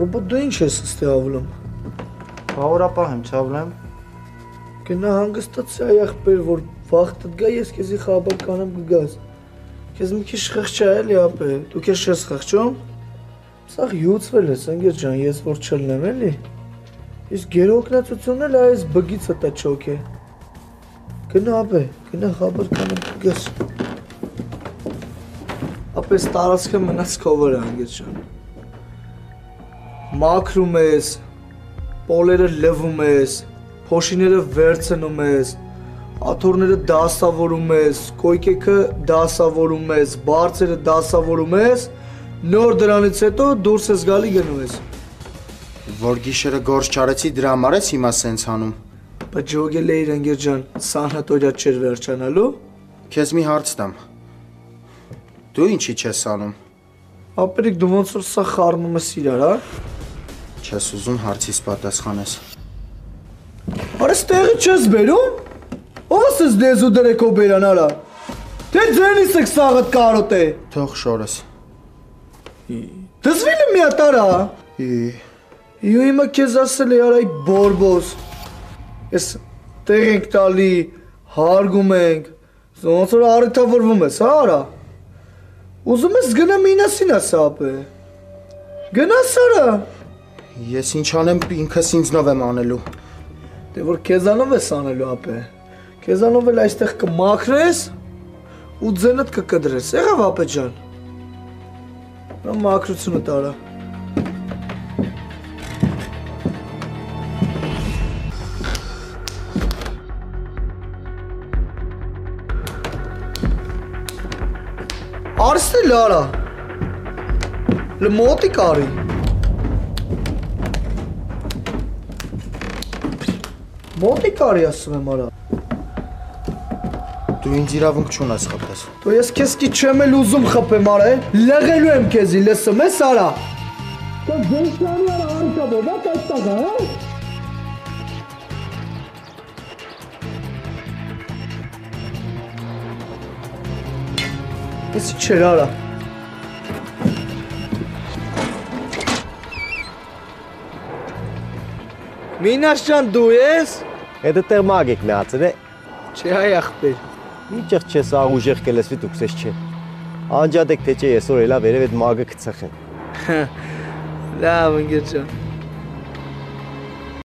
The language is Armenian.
Ռոբոտ դու ինչ ես ստե ավլում։ Բավորապահ եմ, չավլեմ։ Գնա հանգստացի այ ախպեր, որ վախտդ գա, ես քեզի խաբար կանեմ կգաս։ Քեզ մի քիչ խղճա էլի ապե, դու քեզ չես խղճում։ Սաղ յուծվել ես, ընկեր ջան, ես որ չլնեմ էլի։ Իսկ գերօգնացությունն էլ այս բգից հտա չոք է։ Գնա ապե, գնա խաբար կանեմ կգաս։ Ապես տարածքը մնաց քո վրա, ընկեր ջան։ Մաքրում ես, պոլերը լվում ես, փոշիները վերցնում ես, աթոռները դասավորում ես, կոյկեքը դասավորում ես, բարձերը դասավորում ես, նոր դրանից հետո դուրս ես գալի գնում ես։ Որ գիշերը գործ չարեցի, դրա համար ես հիմա սենց անում։ Բայց ջոգել էիր ընկեր ջան, սանհատորիա չէր վերջանալու։ Քեզ մի հարց տամ։ Դու ինչի չես անում։ Ապերիկ դու ոնց որ սա խառնում ես իրար, հա։ Չես ուզում հարցիս պատասխանես։ Արա ստեղը չես բերում։ Ո՞ս ես դեզու դրեկո բերան արա։ Թե ձենիս եք սաղդ կարոտ է։ Թող շորս։ Դզվիլը մի հատ արա։ Ի, Իու հիմա քեզ ասել է արայ բորբոս։ Ես տեղ ենք տալի, հարգում ենք։ Ոնց որ առիթավորվում ես, հա արա։ Ուզում ես գնա մինասին ասա ապե։ Գնաս արա։ Ես ինչ անեմ, ինքս ինձնով եմ անելու։ Դե որ քեզանով ես անելու ապե։ Քեզանով էլ այստեղ կմաքրես ու ձենդ կկդրես։ Եղավ ապե ջան։ Նա մաքրությունը տարա։ Արստի լարա։ Լը մոտի կարի։ Մոտի կարի ասում եմ արա։ Դու ինձ իրավունք չունես խփես։ Դու ես քեզ კი չեմ էլ ուզում խփեմ արա, լեղելու եմ քեզի, լսում ես արա։ Դա դենսանի արա արկա բա տաստաղա, հա։ Պես չեր արա։ Մինաշան դու ես։ Հետը տեղ մագիկ նացել է։ Չէ այ ախպեր։ Ինչեղ չես աղ ուժեղ կելես վիտուքս ես չէ։ Անջատեք թե չէ եսօր էլա վերև այդ մագը կծխեն։ Լավ ընկեր ջան։